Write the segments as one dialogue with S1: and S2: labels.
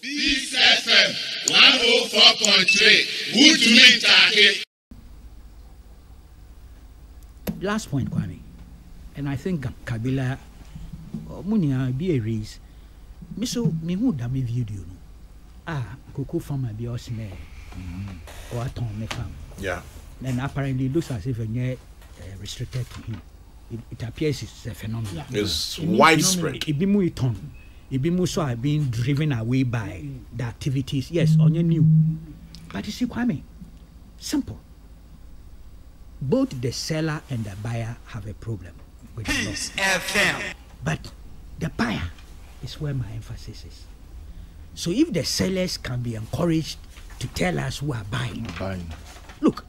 S1: Peace FM one oh four point three. Wútùmí ntàkì.
S2: last point kwame. And i think kabila ɔmo nyinaa bi erase me so mehu da me video no a koko farmer bi ɔsɛn ɔatɔn me farm.
S3: Yeah.
S2: and apparently it looks as if ɛnyɛ uh, restricted to him. It, it appears it's a phenomenon.
S3: It's
S2: It
S3: widespread.
S2: ebi mu itɔn ebi mu so are being driven away by the activities yes ɔnyɛ new but you see kwame simple both the seller and the buyer have a problem with the law. But the buyer is where my emphasis is. So if the sellers can be encouraged to tell us who are buying,
S3: Fine.
S2: look,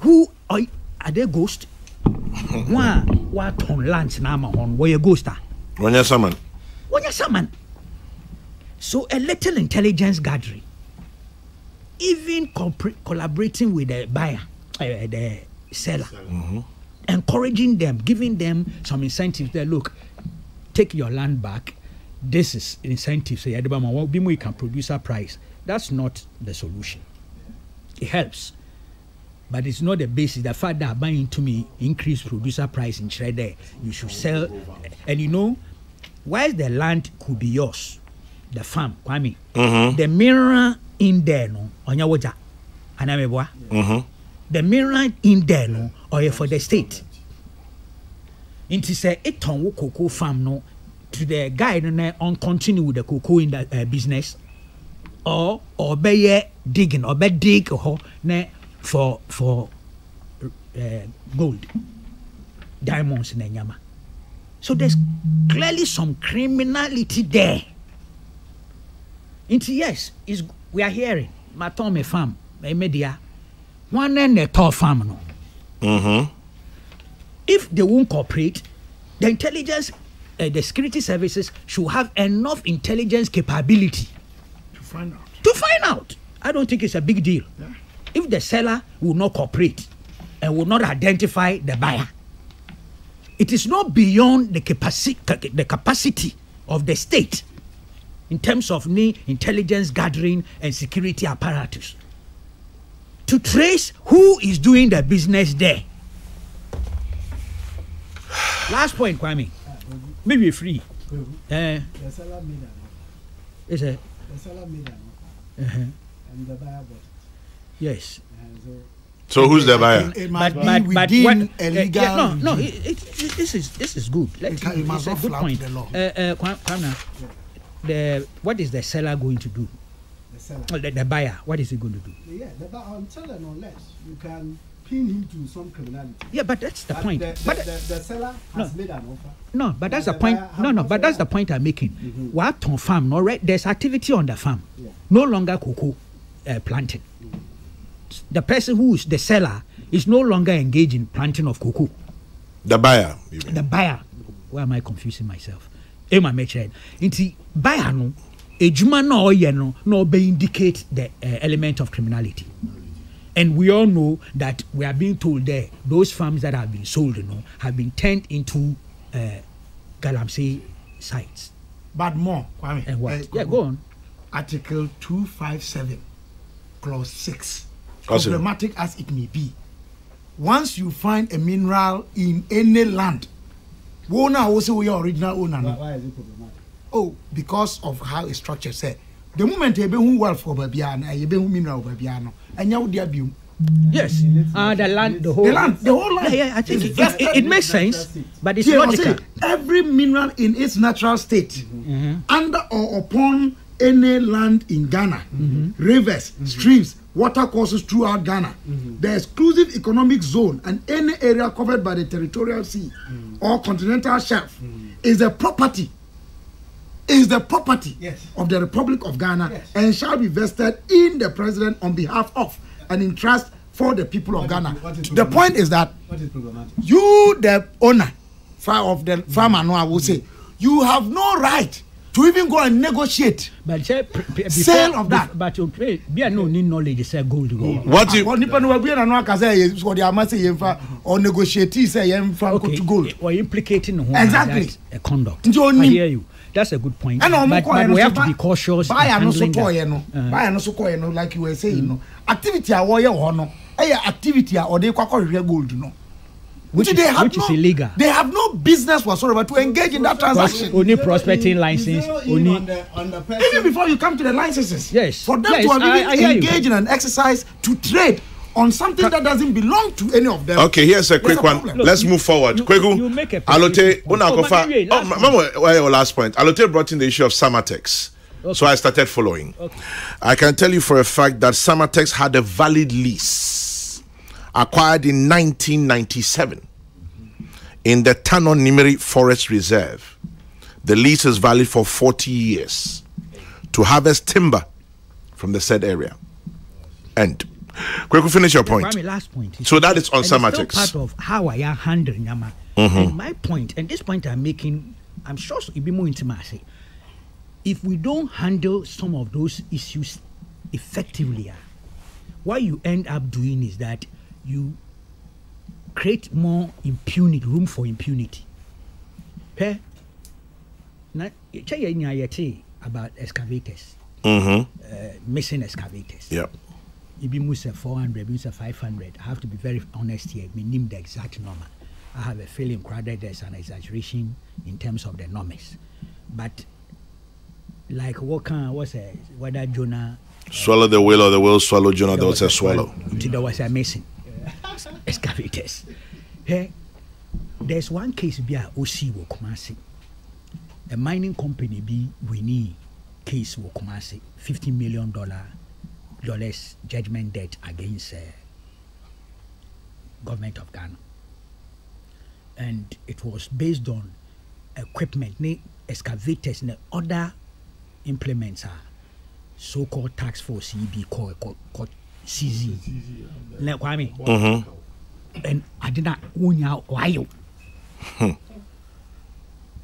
S2: who are, are they ghosts? One, what on lunch now, on where you ghost are?
S3: When you're summoned.
S2: Summon? So a little intelligence gathering, even collaborating with the buyer, uh, the seller, encouraging them, giving them some incentives. There, look, take your land back. This is incentive. Say, "Adebama, be more you can produce a price. That's not the solution. It helps, but it's not the basis. The fact that buying to me increase producer price in shredder, you should sell. And you know, whilst the land could be yours, the farm, Kwame, the mineral in there, no, water, and I'm
S3: Mm-hmm.
S2: the mineral in there, no, or for the state. nti sɛ etɔn wo cocoa farm no to the guy no na on continue with the cocoa in the uh, business or ɔbɛyɛ digging ɔbɛ dig hɔ na for for uh, gold diamonds na nyama so there's clearly some criminality there nti yes is we are hearing matɔn me farm media dia wɔn na ɛtɔ farm no
S3: Mm-hmm.
S2: if they won't cooperate, the intelligence, uh, the security services should have enough intelligence capability
S4: to find out.
S2: to find out. I don't think it's a big deal.
S4: Yeah.
S2: If the seller will not cooperate and will not identify the buyer, it is not beyond the capacity, the capacity of the state in terms of the intelligence gathering and security apparatus to trace who is doing the business there. Last point, Kwame. Maybe free. Uh,
S4: The seller made an offer.
S2: it's a,
S4: The seller made an offer,
S2: uh-huh.
S4: and the buyer it.
S2: yes.
S4: So
S3: So who's the buyer?
S4: it
S2: but
S4: must
S2: but
S4: be
S2: but
S4: within
S2: what,
S4: a
S2: uh, yeah, no no it, it, it, this is this is good let
S4: It can-
S2: it's a good point
S4: the law.
S2: uh, uh, the what is the seller going to do
S4: the seller.
S2: Uh, the, the buyer what is he going to do
S4: Yeah, the buyer until and unless you can pin him to some criminality.
S2: yeah but that's the
S4: But
S2: point
S4: The,
S2: but
S4: the, the seller
S2: No.
S4: has made an offer.
S2: no but that's the point no no but that's the point i'm making
S4: Mhm.
S2: what on farm no right there's activity on the farm
S4: Yeah.
S2: no longer cocoa uh, planting the person who is the seller is no longer engaged in planting of cocoa
S3: The buyer. you mean.
S2: the buyer why am i confusing myself ema mekyerɛ nti buyer no edwuma na ɔyɛ no na ɔbɛ indicate the uh, element of criminality and we all know that we are being told there those farms that have been sold you know, have been turned into uh, galamsey sites
S4: But more, Kwame.
S2: and what
S4: eh,
S2: yeah go on
S4: Article 257, Clause 6.
S3: Awesome.
S4: Problematic as it may be. Once you find a mineral in any land, wo na wo say we are original owner. no? Oh, because of how it's structured. Say, the moment you be who wealth for baby and you be who mineral baby no, and you would be
S2: yes uh, the land the whole
S4: the land, the whole land.
S2: yeah yeah i think it, it, it, it makes sense but it's
S4: Yeah,
S2: logical
S4: every mineral in its natural state, under or upon any land in Ghana, rivers, streams, water courses throughout Ghana, mm-hmm. the exclusive economic zone, and any area covered by the territorial sea mm-hmm. or continental shelf mm-hmm. is the property. Is the property
S5: Yes.
S4: of the Republic of Ghana
S5: Yes.
S4: and shall be vested in the president on behalf of and in trust for the people of
S5: What is-
S4: Ghana.
S5: what is
S4: The point is that
S5: is
S4: you the owner of the farmer no i will say you have no right to even go and negotiate
S2: but sɛ pre- pre-
S4: Sale
S2: before-
S4: of that.
S2: but okay bi a no need knowledge sɛ gold wɔ hɔ.
S3: What if
S4: Well, nipa no wabue na no aka sɛ yɛ wɔde ama sɛ yɛmfa or negotiate sɛ yɛmfa
S2: okay
S4: nkɔtu gold
S2: or implicating who
S4: Exactly.
S2: a conduct
S4: Nti
S2: I
S4: onim.
S2: hear you that's a good point.
S4: ɛna ɔmo
S2: but,
S4: kɔɛ
S2: but
S4: no
S2: we
S4: so
S2: have to
S4: ba-
S2: be cautious. in
S4: buyer no so
S2: handling that.
S4: kɔɔyɛ no
S2: Uh,
S4: buyer no so kɔɔyɛ no like you were saying no activity a wɔyɛ wɔ hɔ no ɛyɛ activity a ɔde kɔ akɔhwehwɛ gold no.
S2: Which
S4: Nti
S2: is-
S4: they have
S2: which is
S4: no-
S2: illegal.
S4: they have no business whatsoever to engage in that
S2: Pros-
S4: transaction.
S2: only prospecting license,
S5: Zero in
S2: only
S5: on the, on the
S4: even before you come to the licenses.
S2: Yes.
S4: For them
S2: Yes,
S4: to have
S2: I-
S4: even
S2: I hear you.
S4: in an exercise to trade on something that doesn't belong to any of them.
S3: Okay, here's a quick
S4: a
S3: one.
S2: Look,
S3: Let's
S2: you-
S3: move forward.
S2: you-
S3: Kweku,
S2: you make a
S3: Alote,
S2: specific point.
S3: Una
S2: Oh,
S3: Kofa.
S2: Mami,
S3: Oh,
S2: last
S3: ma- Mama, why your last point? Alote brought in the issue of Samartex. So I started following.
S2: Okay.
S3: I can tell you for a fact that Samartex had a valid lease acquired in 1997 in the Tanon Nimeri Forest Reserve. The lease is valid for 40 years to harvest timber from the said area. End. Kweku, finish your point.
S2: Last point.
S3: So that is on
S2: And it's part of how I am handling Yama.
S3: Mm-hmm.
S2: And my point, and this point I'm making, I'm sure it'll be more intimacy. If we don't handle some of those issues effectively, ah, what you end up doing is that you create more impunity, room for impunity. Hwɛ, na kyɛ yɛ yɛte about excavators,
S3: Mm-hmm.
S2: uh, missing excavators.
S3: Yep.
S2: ebi mu sɛ 400 ebi mu sɛ 500 i have to be very honest here menim the exact number i have a feeling crowded there's an exaggeration in terms of the numbers but like what kind what's a whether jonah
S3: Swallow the whale or the whale swallow Jonah. There was a swallow.
S2: nti there was a missing excavators hey, there's one case bi a osi wɔ kumase a mining company bi winni case wɔ kumase 50 million dollar dollars judgment debt against uh, government of ghana. And it was based on equipment ne excavators ne other implements a so-called tax force yi bi kɔ kɔ kɔ cz ne kwame and ade na wonya wayo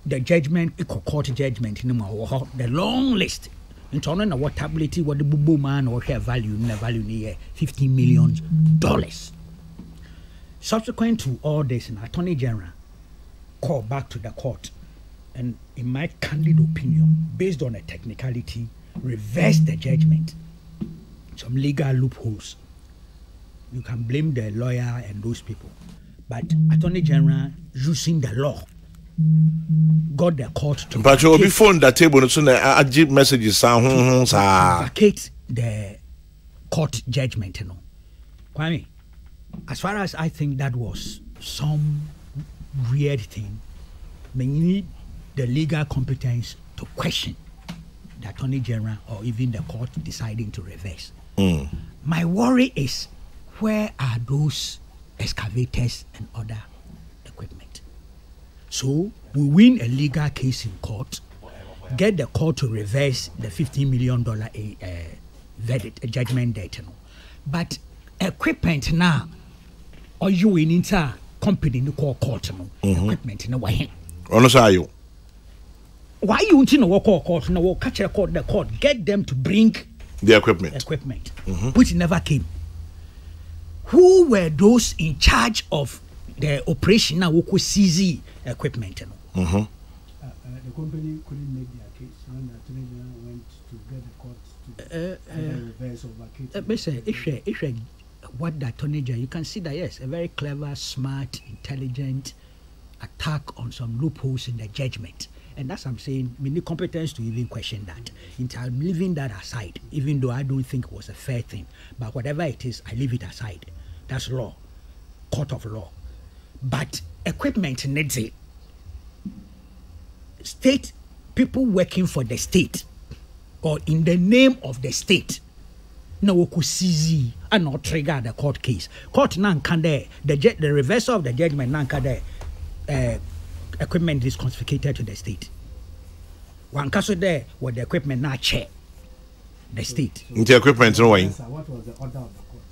S2: the judgment ikɔ court judgment a the long list. Nti ɔno na wɔ tablet wɔde the mu man or wɔhwɛ value na value yɛ 15 million dollars. Subsequent to all this an attorney general called back to the court and in my candid opinion based on a technicality reverse the judgment. Some legal loopholes you can blame the lawyer and those people. But attorney general using the law got the court to
S3: Mpacho obi
S2: vacate-
S3: phone that table so na agye messages sa ho ho
S2: vacate the court judgment you know. Kwame as far as i think that was some weird thing we need the legal competence to question the attorney general or even the court deciding to reverse. Hmm. My worry is where are those excavators and other equipment so we win a legal case in court, get the court to reverse the fifteen million dollar uh, verdict, uh, judgment debt. You know. But equipment now, or you in into company no call court no equipment no why
S3: Ono sa ayo.
S2: why you want to know call court no catch a court the court get them to bring
S3: The equipment.
S2: equipment which never came who were those in charge of the operation now who could seize equipment you know?
S5: Uh, uh, the company couldn't make their case when the attorney general went to get the court to either reverse or vacate.
S2: Uh, Mr. Ishwe, Ishwe, what the attorney general, you can see that yes, a very clever, smart, intelligent attack on some loopholes in the judgment. And that's what I'm saying, we need competence to even question that. And I'm leaving that aside, even though I don't think it was a fair thing. But whatever it is, I leave it aside. That's law, court of law. But equipment needs it. State people working for the state or in the name of the state na wɔkɔ seize ana ɔtrigger the court case court na dɛ the, the reversal of the judgment na dɛ uh, equipment is confiscated to the state wanka so dɛ wɔ the equipment na akyɛ the state
S3: Nti equipment no why?
S5: Sir, what was the order of the court?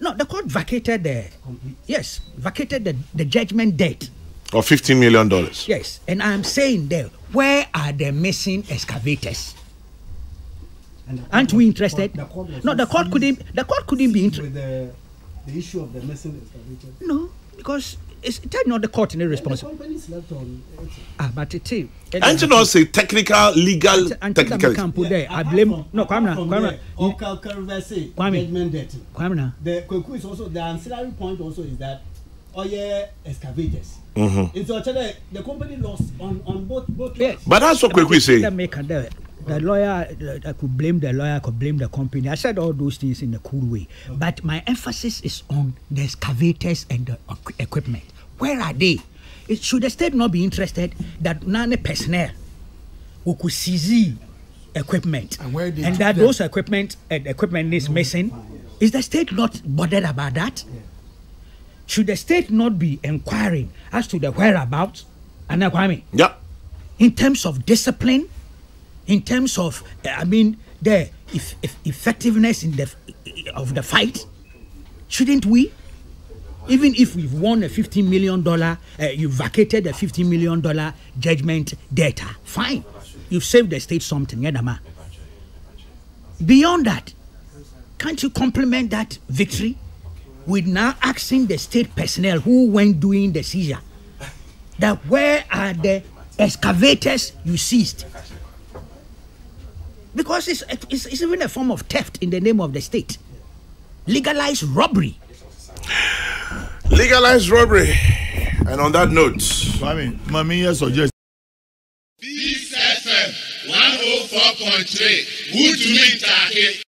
S2: no the court vacated the
S5: Complete.
S2: yes vacated the, the judgment debt
S3: Of 15 million dollars.
S2: yes and i'm saying there where are the missing excavators
S5: And the
S2: aren't we interested
S5: the court was
S2: no the court
S5: seized
S2: couldn't the court couldn't be interested
S5: with the, the issue of the missing excavators.
S2: No, because it's tell not the court in
S5: The
S2: responsible.
S5: company slept on it.
S2: Ah, but it is.
S3: And you know, say technical, legal, technical.
S2: put there, I blame.
S5: from-
S2: No,
S5: apart
S2: Kwame,
S5: from
S2: Kwame, Kwame. now.
S5: The Kweku is also the ancillary point also is that oye excavators.
S3: Mm-hmm.
S5: It's actually the company lost on on both both.
S2: Yes.
S3: But that's what Kweku is saying.
S2: Maker, the, the lawyer, uh, I could blame the lawyer, I could blame the company. I said all those things in a cool way. But my emphasis is on the excavators and the equipment. Where are they? It, should the state not be interested that none personnel who could seize equipment
S4: And where they
S2: and
S4: took
S2: that
S4: them.
S2: those equipment uh, equipment is missing? Is the state not bothered about that? Should the state not be inquiring as to the whereabouts? And Kwame,
S3: Yeah.
S2: in terms of discipline, in terms of, uh, I mean, the if, if effectiveness in the of the fight, shouldn't we? Even if we've won a fifteen million dollar, uh, you vacated a fifteen million dollar judgment data, fine. You've saved the state something, yeah, Dama. Beyond that, can't you complement that victory with now asking the state personnel who went doing the seizure that where are the excavators you seized? Because it's, it's, it's even a form of theft in the name of the state. Legalized robbery.
S3: Legalized robbery. And on that note,
S6: Kwame, Mami, yes, suggest.
S1: Peace FM 104.3 Wood to me Take.